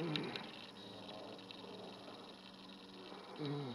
Mm. Mm.